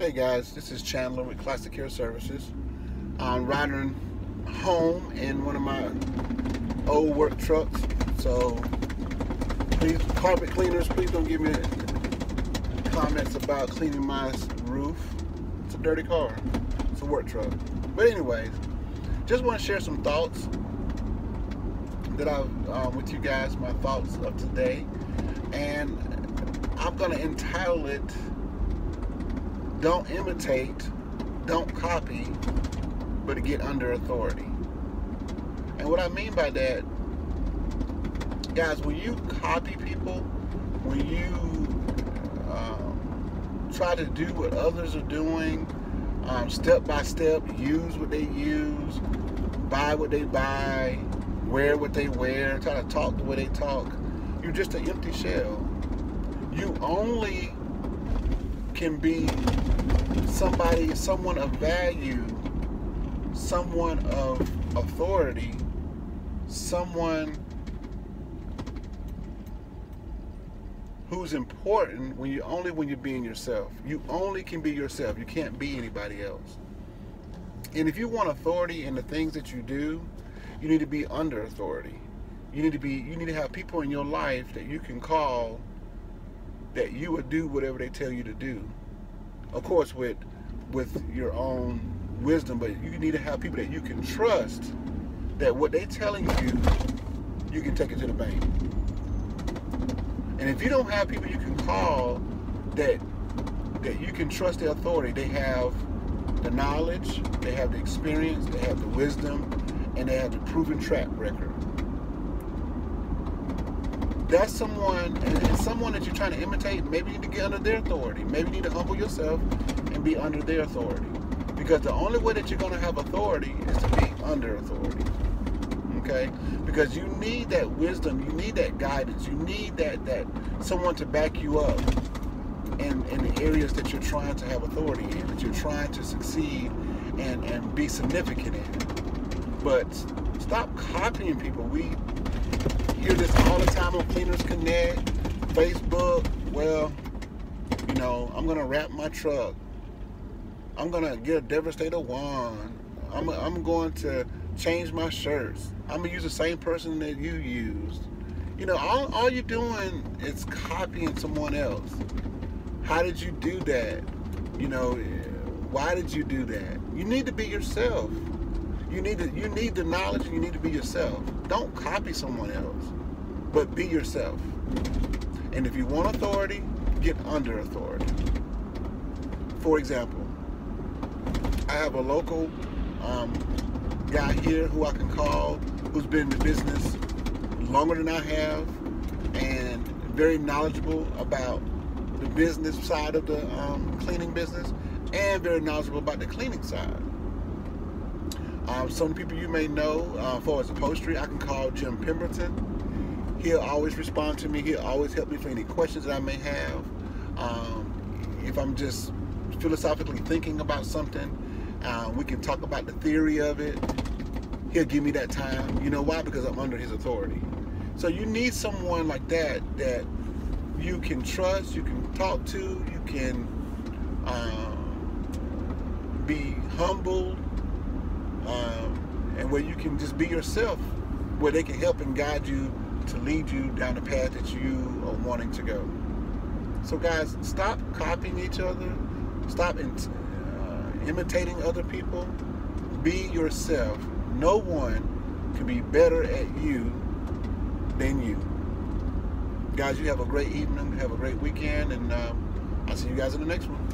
Hey guys, this is Chandler with Classic Care Services. I'm riding home in one of my old work trucks. So please, carpet cleaners, please don't give me comments about cleaning my roof. It's a dirty car. It's a work truck. But anyways, just want to share some thoughts that I've um, with you guys, my thoughts of today. And I'm gonna entitle it don't imitate, don't copy, but get under authority. And what I mean by that, guys, when you copy people, when you um, try to do what others are doing, um, step by step, use what they use, buy what they buy, wear what they wear, try to talk the way they talk, you're just an empty shell. You only can be somebody, someone of value, someone of authority, someone who's important when you only when you're being yourself. You only can be yourself. You can't be anybody else. And if you want authority in the things that you do, you need to be under authority. You need to be you need to have people in your life that you can call that you would do whatever they tell you to do. Of course, with with your own wisdom, but you need to have people that you can trust that what they're telling you, you can take it to the bank. And if you don't have people you can call that that you can trust their authority, they have the knowledge, they have the experience, they have the wisdom, and they have the proven track record that's someone, and someone that you're trying to imitate, maybe you need to get under their authority. Maybe you need to humble yourself and be under their authority. Because the only way that you're going to have authority is to be under authority. Okay? Because you need that wisdom, you need that guidance, you need that that someone to back you up in, in the areas that you're trying to have authority in, that you're trying to succeed and, and be significant in. But stop copying people. We hear this all the time on Cleaners Connect, Facebook. Well, you know, I'm gonna wrap my truck. I'm gonna get a Devastator wand. I'm, I'm going to change my shirts. I'm gonna use the same person that you used. You know, all, all you're doing is copying someone else. How did you do that? You know, why did you do that? You need to be yourself. You need to, you need the knowledge and you need to be yourself. Don't copy someone else, but be yourself. And if you want authority, get under authority. For example, I have a local um, guy here who I can call who's been in the business longer than I have and very knowledgeable about the business side of the um, cleaning business and very knowledgeable about the cleaning side. Um, some people you may know, uh, for as upholstery, I can call Jim Pemberton. He'll always respond to me. He'll always help me for any questions that I may have. Um, if I'm just philosophically thinking about something, uh, we can talk about the theory of it. He'll give me that time. You know why? Because I'm under his authority. So you need someone like that that you can trust, you can talk to, you can um, be humble, um, and where you can just be yourself, where they can help and guide you to lead you down the path that you are wanting to go. So, guys, stop copying each other, stop in, uh, imitating other people. Be yourself. No one can be better at you than you. Guys, you have a great evening, have a great weekend, and um, I'll see you guys in the next one.